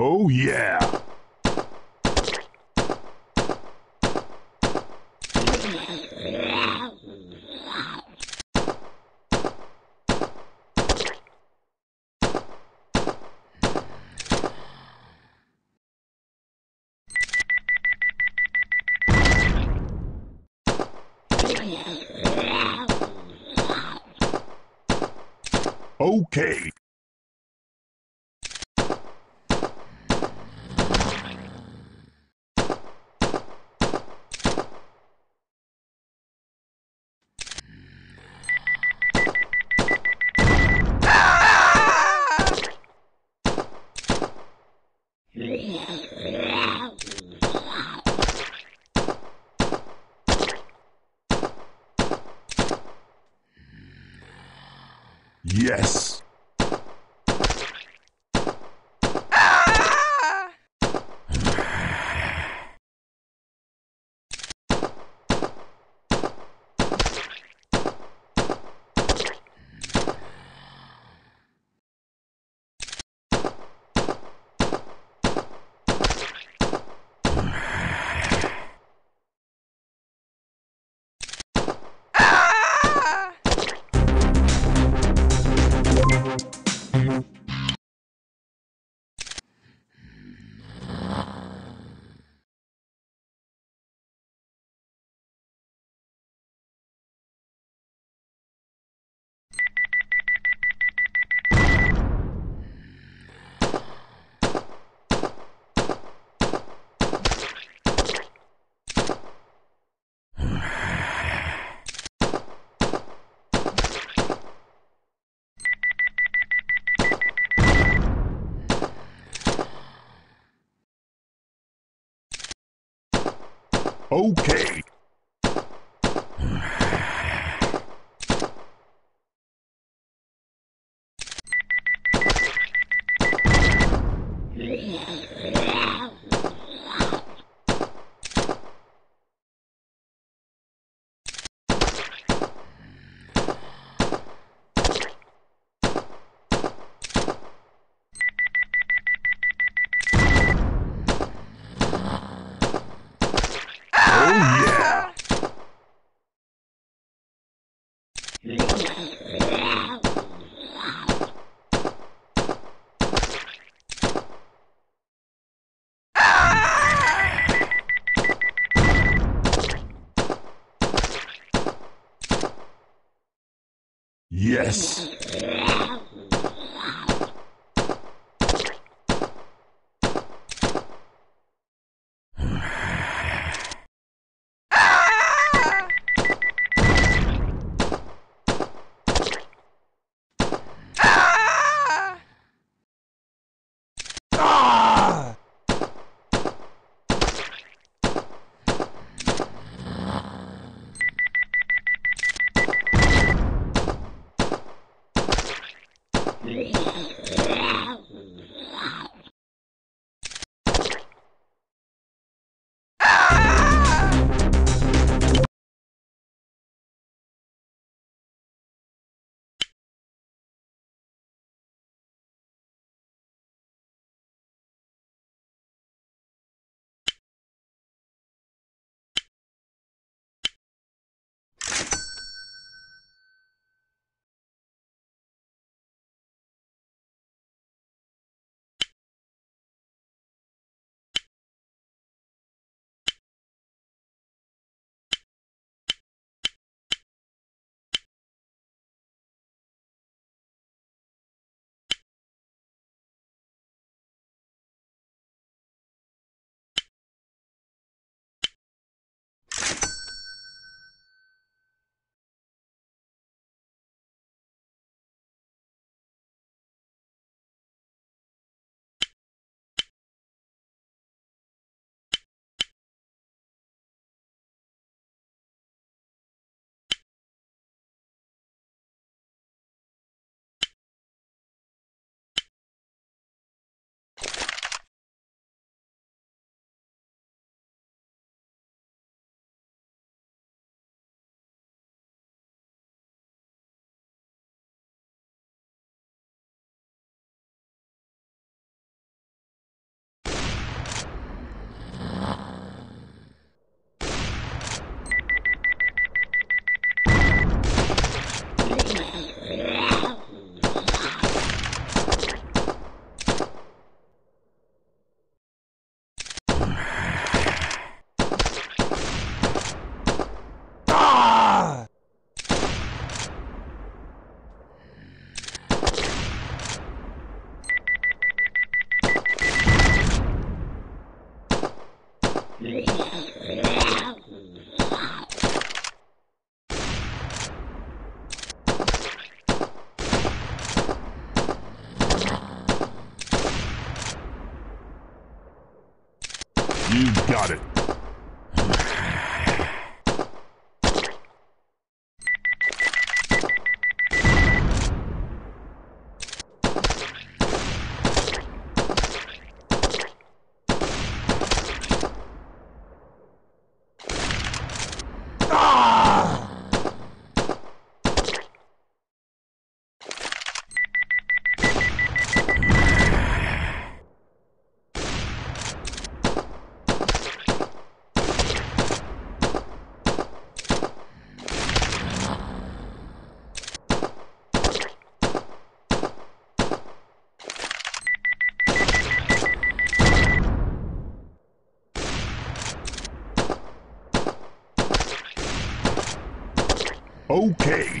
Oh yeah! Okay. Yes. Okay. Oh yeah! Yes. got it. Okay.